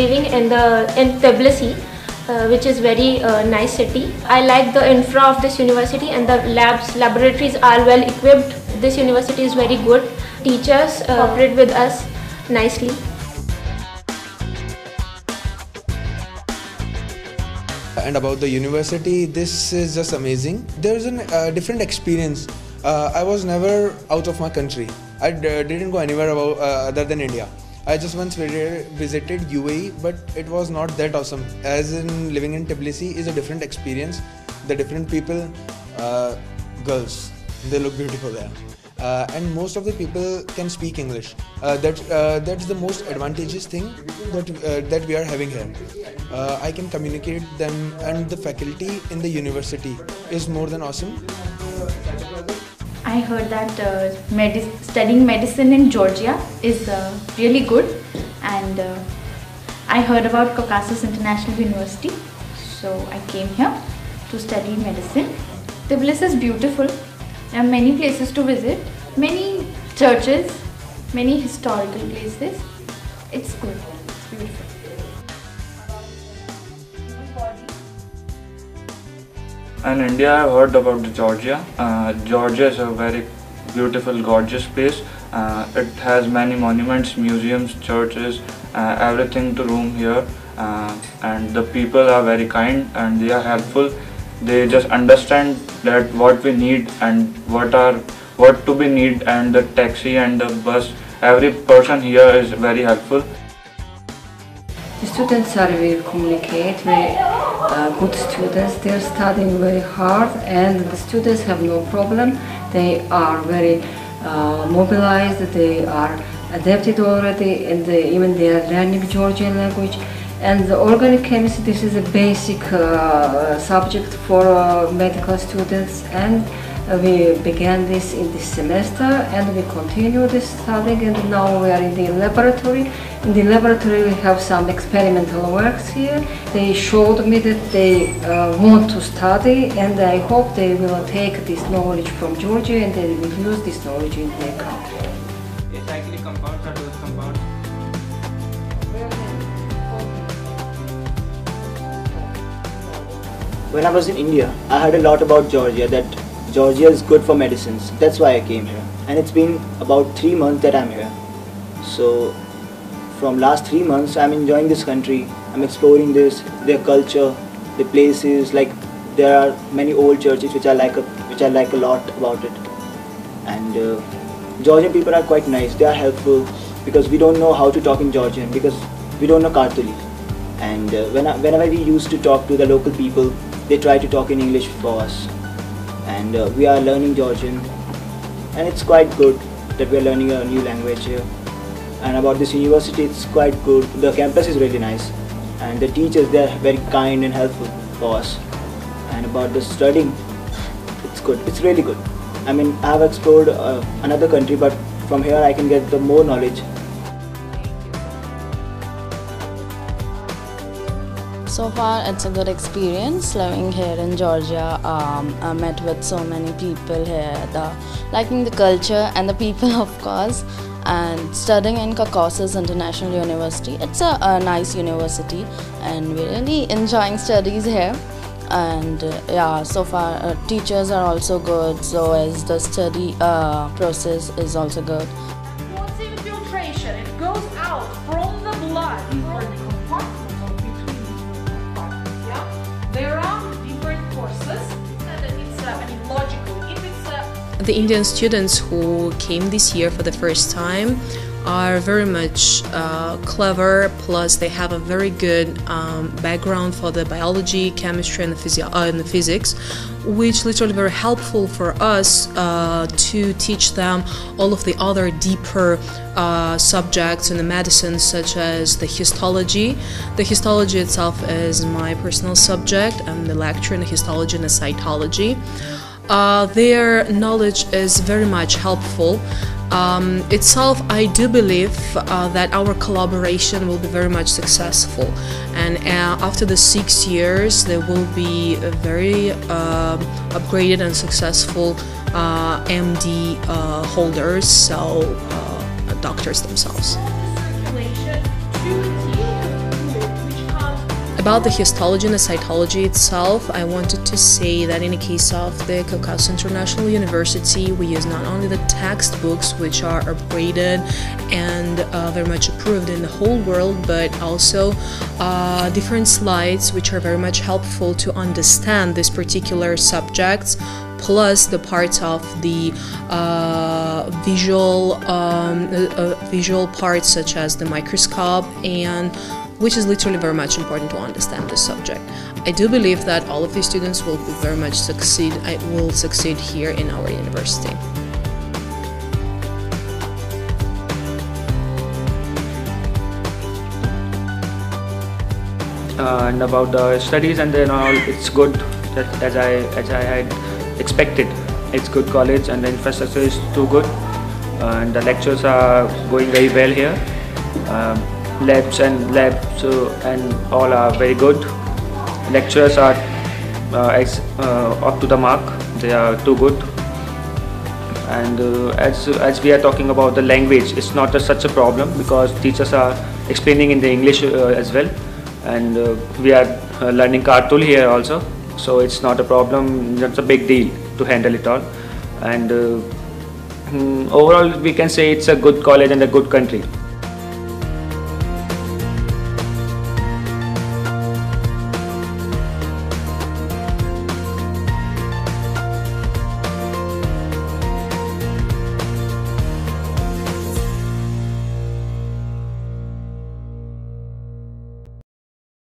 living in the in Tbilisi, uh, which is very uh, nice city. I like the infra of this university and the labs, laboratories are well equipped. This university is very good. Teachers uh, cooperate with us nicely. and about the university this is just amazing there's a uh, different experience uh, i was never out of my country I d- didn't go anywhere about, uh, other than india i just once visited uae but it was not that awesome as in living in tbilisi is a different experience the different people uh, girls they look beautiful there uh, and most of the people can speak English. Uh, that uh, that's the most advantageous thing that uh, that we are having here. Uh, I can communicate them, and the faculty in the university is more than awesome. I heard that uh, studying medicine in Georgia is really good, and I heard about Caucasus International University, so I came here to study medicine. Tbilisi is beautiful there are many places to visit, many churches, many historical places. It's good, it's beautiful. In India, I've heard about Georgia. Uh, Georgia is a very beautiful, gorgeous place. Uh, it has many monuments, museums, churches, uh, everything to room here. Uh, and the people are very kind and they are helpful they just understand that what we need and what are what to be need and the taxi and the bus every person here is very helpful the students are very communicate uh, good students. They're studying very hard and the students have no problem. They are very uh, mobilized. They are adapted already and they, even they are learning Georgian language and the organic chemistry, this is a basic uh, subject for uh, medical students and uh, we began this in this semester and we continue this studying and now we are in the laboratory. In the laboratory we have some experimental works here. They showed me that they uh, want to study and I hope they will take this knowledge from Georgia and they will use this knowledge in their country. When I was in India, I heard a lot about Georgia, that Georgia is good for medicines. That's why I came here. And it's been about three months that I'm here. So from last three months, I'm enjoying this country. I'm exploring this, their culture, the places. Like there are many old churches which I like, a, which I like a lot about it. And uh, Georgian people are quite nice. They are helpful because we don't know how to talk in Georgian because we don't know Kartuli. And uh, whenever we used to talk to the local people, they try to talk in English for us. And uh, we are learning Georgian. And it's quite good that we are learning a new language here. And about this university it's quite good. The campus is really nice. And the teachers they are very kind and helpful for us. And about the studying it's good. It's really good. I mean I have explored uh, another country but from here I can get the more knowledge So far, it's a good experience living here in Georgia. Um, I met with so many people here, the, liking the culture and the people, of course. And studying in Caucasus International University, it's a, a nice university, and we're really enjoying studies here. And uh, yeah, so far, uh, teachers are also good, so as the study uh, process is also good. The Indian students who came this year for the first time are very much uh, clever plus they have a very good um, background for the biology chemistry and the, uh, and the physics which literally very helpful for us uh, to teach them all of the other deeper uh, subjects in the medicine such as the histology. The histology itself is my personal subject. I'm the lecturer in histology and cytology uh, their knowledge is very much helpful um, itself, I do believe uh, that our collaboration will be very much successful, and uh, after the six years, there will be a very uh, upgraded and successful MD uh, holders, so uh, doctors themselves. About the histology and the cytology itself, I wanted to say that in the case of the Caucasus International University, we use not only the textbooks, which are upgraded and uh, very much approved in the whole world, but also uh, different slides, which are very much helpful to understand these particular subjects plus the parts of the uh, visual um, uh, uh, visual parts such as the microscope and which is literally very much important to understand this subject. I do believe that all of these students will very much succeed I will succeed here in our university. Uh, and about the studies and then all it's good that as I as I had expected it's good college and the infrastructure is too good and the lectures are going very well here um, labs and labs and all are very good. Lecturers are uh, uh, up to the mark. They are too good. And uh, as as we are talking about the language it's not a, such a problem because teachers are explaining in the english as well. And we are learning Kartul here also. So it's not a problem. It's a big deal to handle it all. And uh, mm, overall we can say it's a good college and a good country